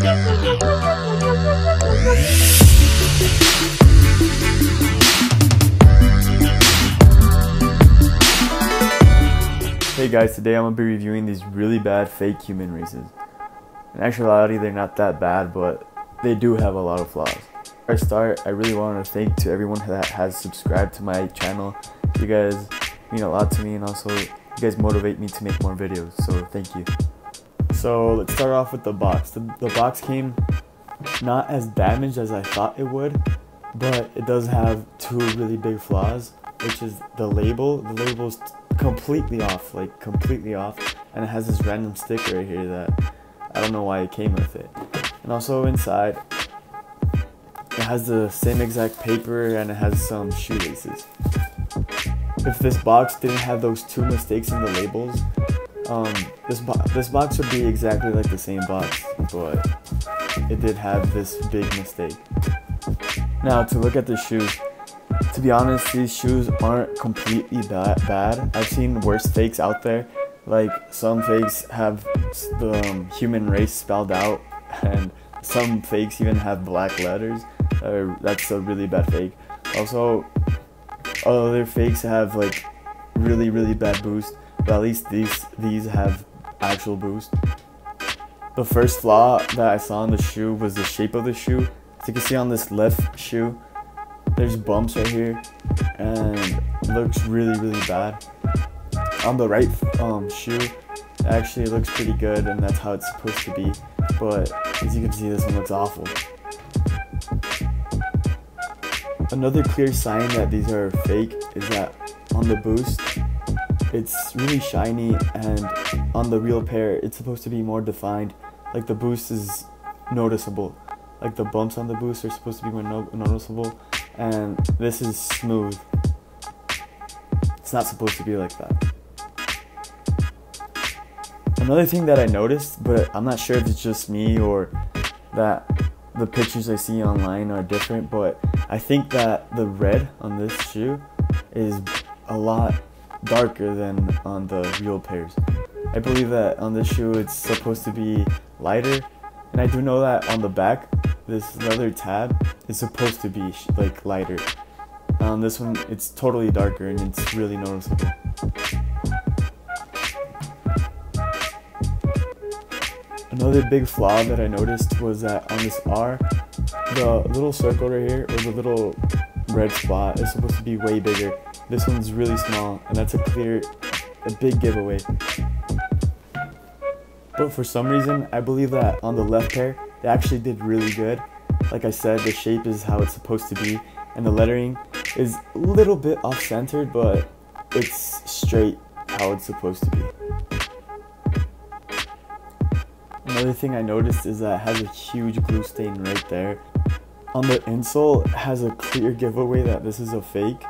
Hey guys, today I'm going to be reviewing these really bad fake human races. In actuality, they're not that bad, but they do have a lot of flaws. Before I start, I really want to thank to everyone that has subscribed to my channel. You guys mean a lot to me and also you guys motivate me to make more videos, so thank you. So let's start off with the box. The, the box came not as damaged as I thought it would, but it does have two really big flaws, which is the label. The label's completely off, like completely off. And it has this random sticker right here that I don't know why it came with it. And also inside, it has the same exact paper and it has some shoelaces. If this box didn't have those two mistakes in the labels, um, this, bo this box would be exactly like the same box, but it did have this big mistake. Now to look at the shoes, to be honest, these shoes aren't completely bad. bad. I've seen worse fakes out there. Like some fakes have the um, human race spelled out, and some fakes even have black letters. Uh, that's a really bad fake. Also, other fakes have like really really bad boost, but at least these these have actual boost. The first flaw that I saw in the shoe was the shape of the shoe. As you can see on this left shoe, there's bumps right here and looks really really bad on the right um, shoe actually looks pretty good and that's how it's supposed to be but as you can see this one looks awful another clear sign that these are fake is that on the boost it's really shiny and on the real pair it's supposed to be more defined like the boost is noticeable like the bumps on the boost are supposed to be more no noticeable and this is smooth. It's not supposed to be like that. Another thing that I noticed, but I'm not sure if it's just me or that the pictures I see online are different, but I think that the red on this shoe is a lot darker than on the real pairs. I believe that on this shoe it's supposed to be lighter, and I do know that on the back this leather tab is supposed to be like lighter. On this one, it's totally darker and it's really noticeable. Another big flaw that I noticed was that on this R, the little circle right here, or the little red spot, is supposed to be way bigger. This one's really small, and that's a clear, a big giveaway. But for some reason, I believe that on the left pair, they actually did really good. Like I said, the shape is how it's supposed to be, and the lettering is a little bit off-centered, but it's straight how it's supposed to be. Another thing I noticed is that it has a huge glue stain right there. On the insole, has a clear giveaway that this is a fake.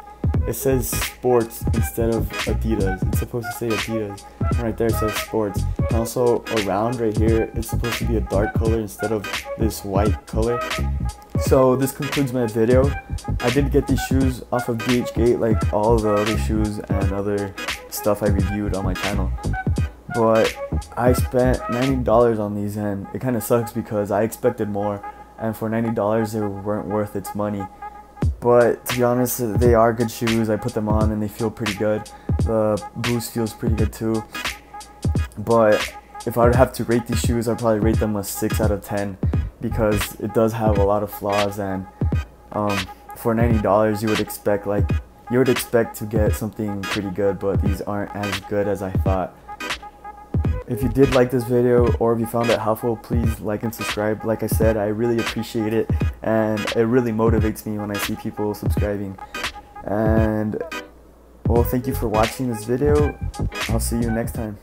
It says sports instead of Adidas. It's supposed to say Adidas. right there it says sports. And also around right here, it's supposed to be a dark color instead of this white color. So this concludes my video. I did get these shoes off of DHgate like all the other shoes and other stuff I reviewed on my channel. But I spent $90 on these and it kind of sucks because I expected more and for $90 they weren't worth its money. But to be honest, they are good shoes. I put them on and they feel pretty good. The boost feels pretty good too. But if I would have to rate these shoes, I'd probably rate them a 6 out of 10 because it does have a lot of flaws and um, for $90 you would expect like you would expect to get something pretty good but these aren't as good as I thought. If you did like this video or if you found it helpful, please like and subscribe. Like I said, I really appreciate it and it really motivates me when I see people subscribing. And well, thank you for watching this video. I'll see you next time.